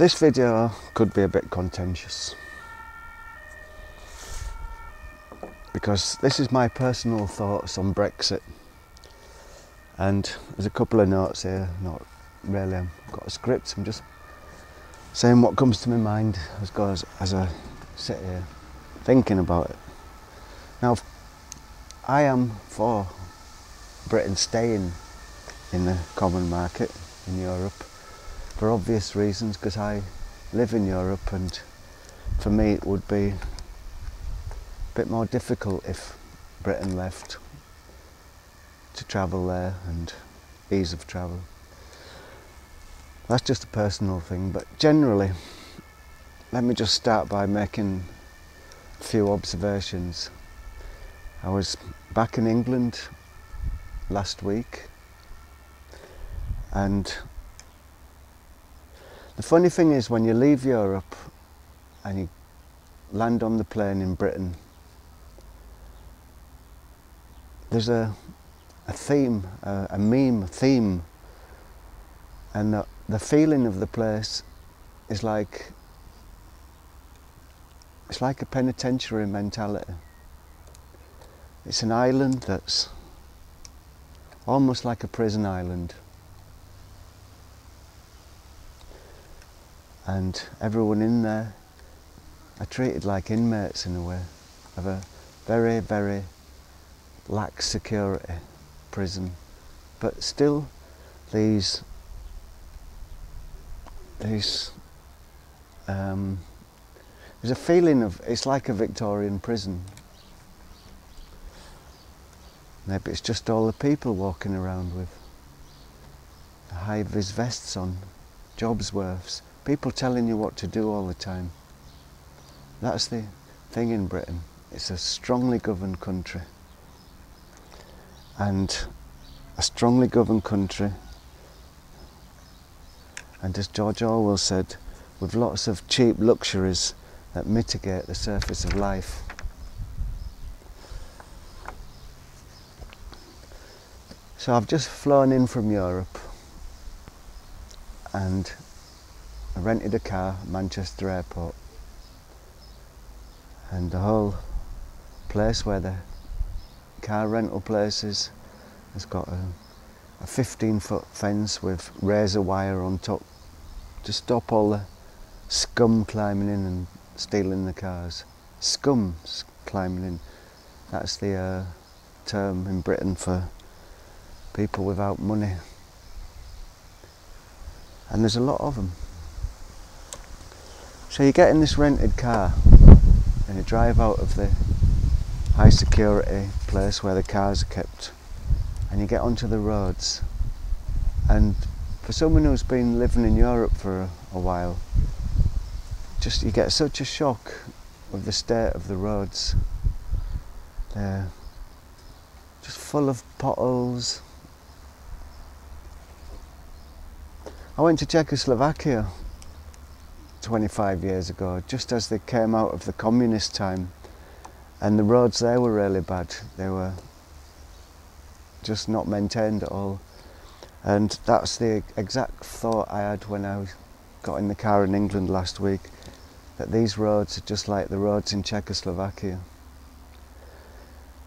This video could be a bit contentious. Because this is my personal thoughts on Brexit. And there's a couple of notes here, not really, I've got a script, I'm just saying what comes to my mind as, goes, as I sit here thinking about it. Now, I am for Britain staying in the common market in Europe for obvious reasons because I live in Europe and for me it would be a bit more difficult if Britain left to travel there and ease of travel. That's just a personal thing, but generally, let me just start by making a few observations. I was back in England last week and the funny thing is when you leave Europe and you land on the plane in Britain, there's a, a theme, a, a meme a theme, and the, the feeling of the place is like it's like a penitentiary mentality. It's an island that's almost like a prison island. And everyone in there are treated like inmates in a way of a very, very lax security prison. But still, these these um, there's a feeling of it's like a Victorian prison. Maybe it's just all the people walking around with high vis vests on, jobs worths, people telling you what to do all the time. That's the thing in Britain. It's a strongly governed country. And a strongly governed country, and as George Orwell said, with lots of cheap luxuries that mitigate the surface of life. So I've just flown in from Europe and I rented a car Manchester Airport and the whole place where the car rental place is has got a, a 15 foot fence with razor wire on top to stop all the scum climbing in and stealing the cars. Scum climbing in. That's the uh, term in Britain for people without money. And there's a lot of them. So you get in this rented car and you drive out of the high security place where the cars are kept and you get onto the roads. And for someone who's been living in Europe for a, a while just you get such a shock with the state of the roads. They're just full of potholes. I went to Czechoslovakia 25 years ago, just as they came out of the communist time. And the roads there were really bad. They were just not maintained at all. And that's the exact thought I had when I got in the car in England last week, that these roads are just like the roads in Czechoslovakia.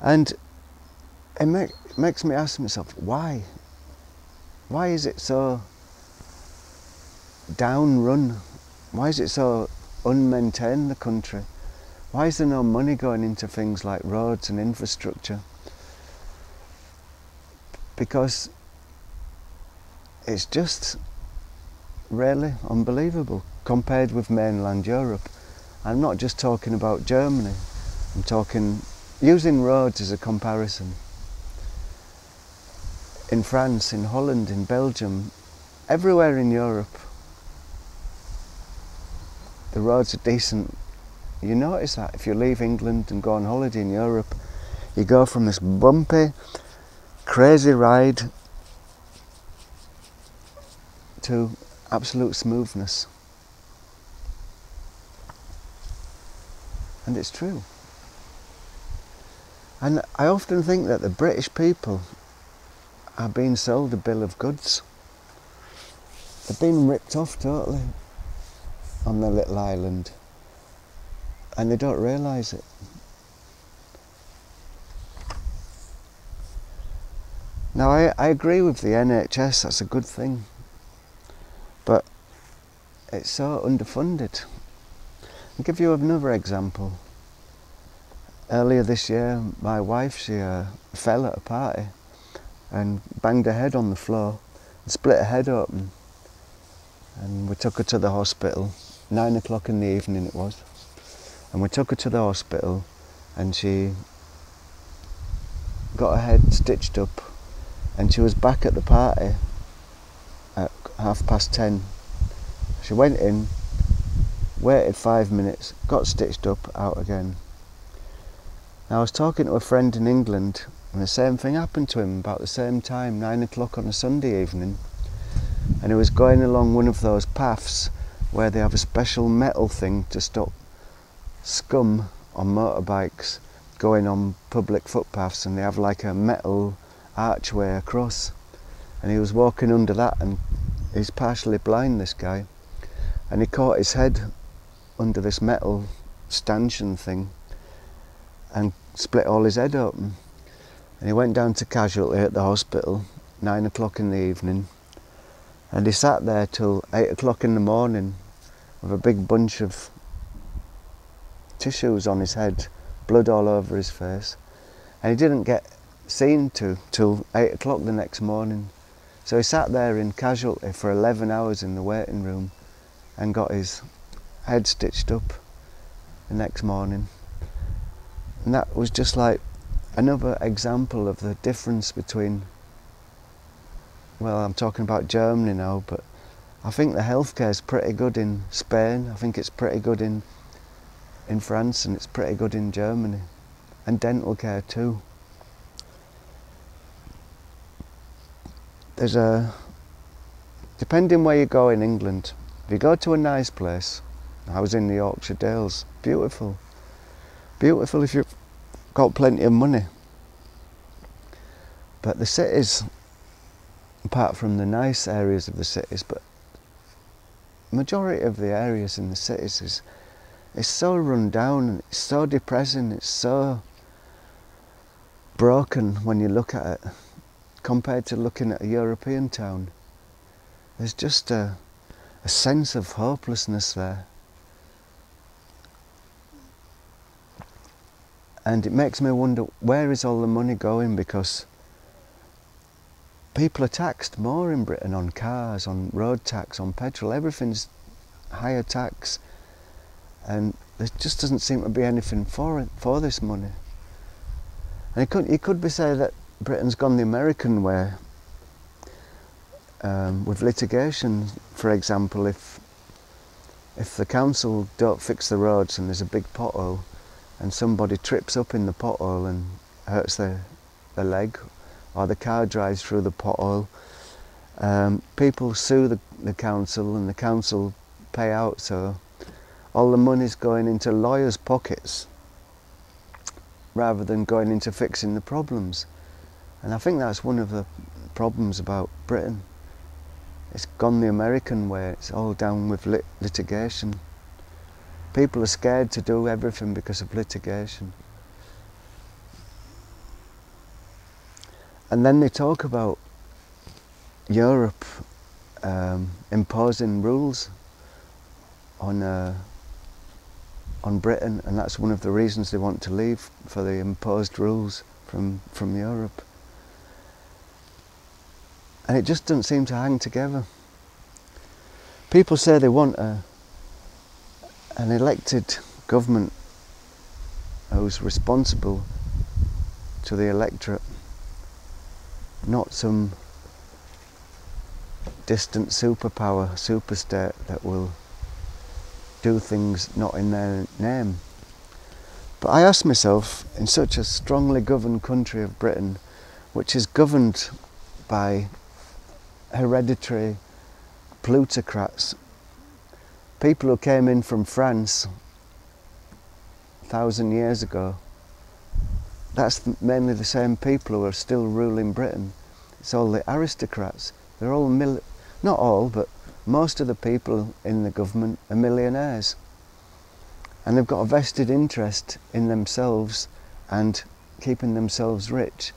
And it make, makes me ask myself, why? Why is it so down run why is it so unmaintained, the country? Why is there no money going into things like roads and infrastructure? Because it's just really unbelievable compared with mainland Europe. I'm not just talking about Germany, I'm talking using roads as a comparison. In France, in Holland, in Belgium, everywhere in Europe, roads are decent. You notice that if you leave England and go on holiday in Europe, you go from this bumpy, crazy ride to absolute smoothness. And it's true. And I often think that the British people are being sold a bill of goods. They're being ripped off totally. On their little island and they don't realise it. Now, I, I agree with the NHS, that's a good thing, but it's so underfunded. I'll give you another example. Earlier this year, my wife, she uh, fell at a party and banged her head on the floor and split her head open. And we took her to the hospital, nine o'clock in the evening it was. And we took her to the hospital and she got her head stitched up and she was back at the party at half past ten. She went in, waited five minutes, got stitched up, out again. Now I was talking to a friend in England and the same thing happened to him about the same time, nine o'clock on a Sunday evening. And he was going along one of those paths where they have a special metal thing to stop scum on motorbikes going on public footpaths and they have like a metal archway across. And he was walking under that and he's partially blind this guy. And he caught his head under this metal stanchion thing and split all his head open. And he went down to casualty at the hospital nine o'clock in the evening. And he sat there till eight o'clock in the morning with a big bunch of tissues on his head blood all over his face and he didn't get seen to till eight o'clock the next morning. So he sat there in casualty for 11 hours in the waiting room and got his head stitched up the next morning. And that was just like another example of the difference between, well, I'm talking about Germany now, but I think the healthcare is pretty good in Spain. I think it's pretty good in in France and it's pretty good in Germany and dental care too. there's a depending where you go in England. If you go to a nice place, I was in the Yorkshire Dales, beautiful, beautiful if you've got plenty of money. But the cities, apart from the nice areas of the cities, but majority of the areas in the cities is is so run down and it's so depressing. It's so broken when you look at it compared to looking at a European town. There's just a, a sense of hopelessness there. And it makes me wonder where is all the money going because people are taxed more in Britain on cars, on road tax, on petrol, everything's higher tax and there just doesn't seem to be anything for it, for this money. And it could, it could be said that Britain's gone the American way um, with litigation. For example, if if the council don't fix the roads and there's a big pothole, and somebody trips up in the pothole and hurts their, their leg, or the car drives through the pothole, um, people sue the, the council and the council pay out. So all the money's going into lawyers' pockets rather than going into fixing the problems. And I think that's one of the problems about Britain. It's gone the American way, it's all down with lit litigation. People are scared to do everything because of litigation. And then they talk about Europe um, imposing rules on uh, on Britain, and that's one of the reasons they want to leave for the imposed rules from from Europe and it just doesn't seem to hang together. People say they want a, an elected government who's responsible to the electorate, not some distant superpower, superstate that will do things not in their name. But I ask myself, in such a strongly governed country of Britain, which is governed by hereditary plutocrats, people who came in from France a thousand years ago. That's mainly the same people who are still ruling Britain. It's all the aristocrats. They're all mil- not all, but most of the people in the government are millionaires. And they've got a vested interest in themselves and keeping themselves rich.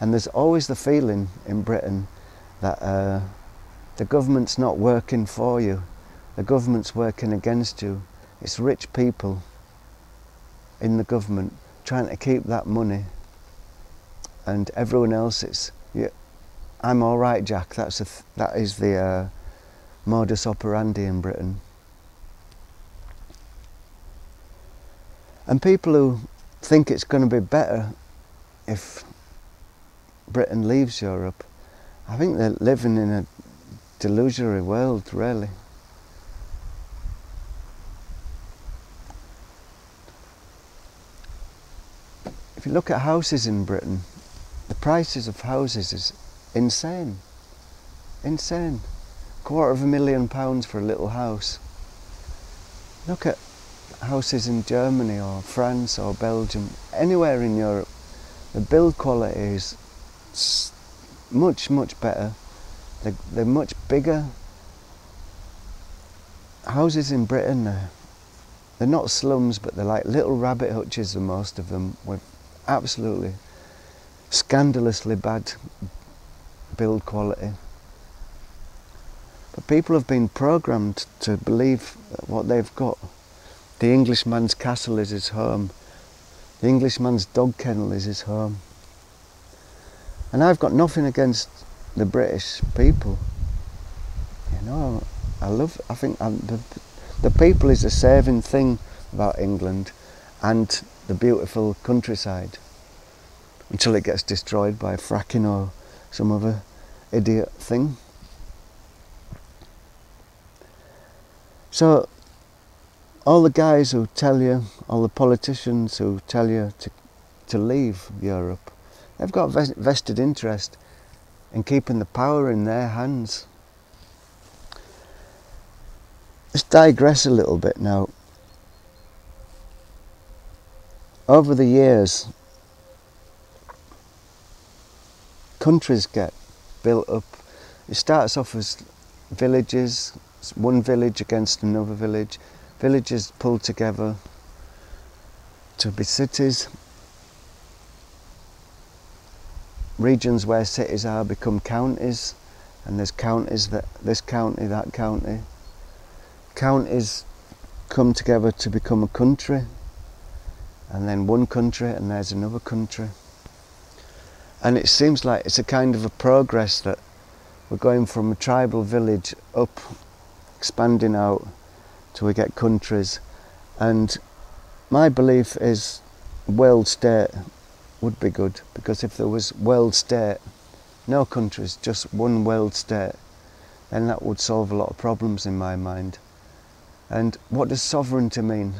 And there's always the feeling in Britain that uh, the government's not working for you, the government's working against you. It's rich people in the government trying to keep that money, and everyone else, it's yeah, I'm all right, Jack. That's th- that is the uh, modus operandi in Britain. And people who think it's going to be better if Britain leaves Europe, I think they're living in a delusionary world, really. If you look at houses in Britain, the prices of houses is insane. Insane. Quarter of a million pounds for a little house. Look at houses in Germany or France or Belgium, anywhere in Europe. The build quality is much, much better. They're, they're much bigger. Houses in Britain, they're, they're not slums, but they're like little rabbit hutches, the most of them, with absolutely scandalously bad build quality. But people have been programmed to believe what they've got. The Englishman's castle is his home. The Englishman's dog kennel is his home. And I've got nothing against the British people. You know, I love. I think I'm, the the people is a saving thing about England, and the beautiful countryside. Until it gets destroyed by fracking or some other idiot thing. So, all the guys who tell you, all the politicians who tell you to, to leave Europe, they've got vested interest in keeping the power in their hands. Let's digress a little bit now. Over the years, countries get built up. It starts off as villages, one village against another village, villages pulled together to be cities. Regions where cities are become counties, and there's counties that this county, that county. Counties come together to become a country, and then one country, and there's another country. And it seems like it's a kind of a progress that we're going from a tribal village up, expanding out till we get countries. And my belief is world state would be good because if there was world state, no countries, just one world state, then that would solve a lot of problems in my mind. And what does sovereignty mean?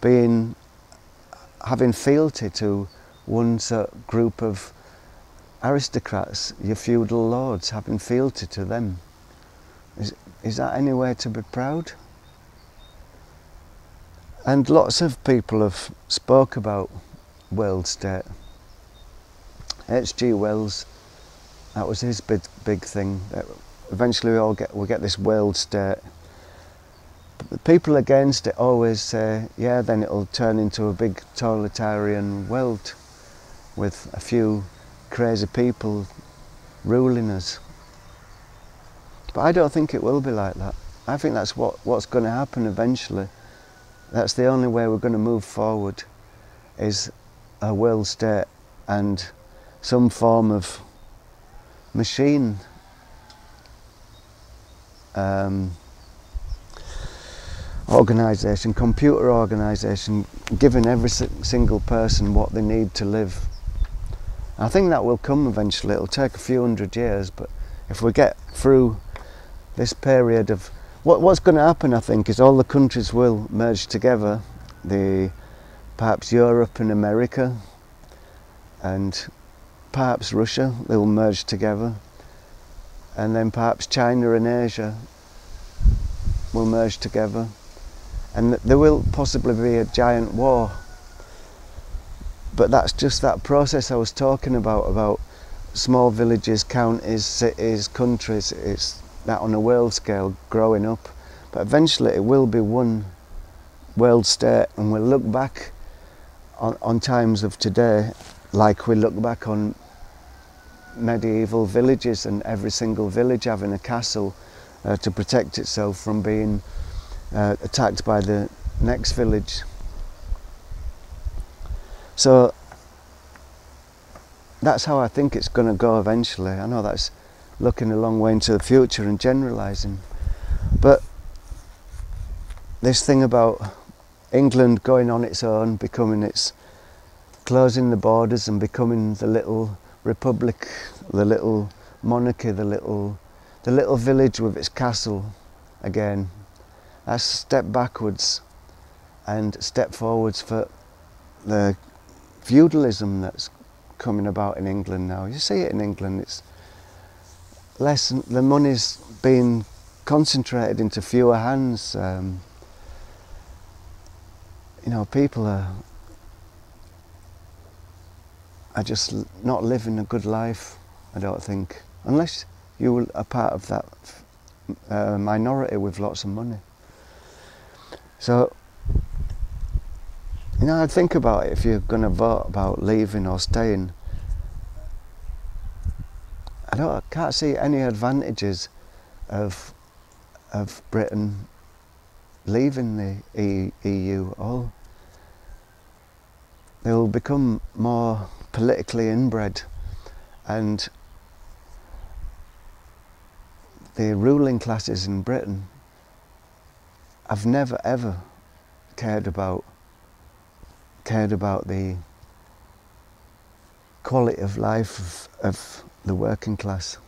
Being having fealty to one uh, group of aristocrats, your feudal lords, having fealty to them. Is, is that any way to be proud? And lots of people have spoke about world state. H.G. Wells, that was his big, big thing. Eventually we all get, we get this world state. The people against it always say, yeah, then it'll turn into a big totalitarian world with a few crazy people ruling us. But I don't think it will be like that. I think that's what, what's going to happen eventually. That's the only way we're going to move forward is a world state and some form of machine um, organisation, computer organisation, giving every single person what they need to live I think that will come eventually. It'll take a few hundred years, but if we get through this period of what, what's going to happen, I think, is all the countries will merge together. The perhaps Europe and America, and perhaps Russia. They will merge together, and then perhaps China and Asia will merge together, and there will possibly be a giant war but that's just that process I was talking about about small villages, counties, cities, countries. It's that on a world scale growing up. But eventually it will be one world state and we'll look back on, on times of today like we look back on medieval villages and every single village having a castle uh, to protect itself from being uh, attacked by the next village. So that's how I think it's going to go eventually. I know that's looking a long way into the future and generalising. But this thing about England going on its own, becoming its, closing the borders and becoming the little republic, the little monarchy, the little, the little village with its castle again. That's step backwards and step forwards for the feudalism that's coming about in England now. You see it in England, it's less, the money's being concentrated into fewer hands. Um, you know, people are, are just not living a good life, I don't think, unless you are a part of that uh, minority with lots of money. So, you know, I'd think about it if you're going to vote about leaving or staying. I don't, I can't see any advantages of of Britain leaving the EU. All they will become more politically inbred, and the ruling classes in Britain have never ever cared about cared about the quality of life of, of the working class.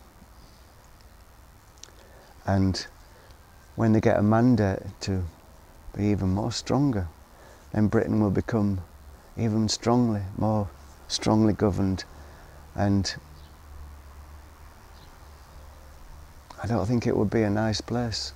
And when they get a mandate to be even more stronger, then Britain will become even strongly, more strongly governed and I don't think it would be a nice place.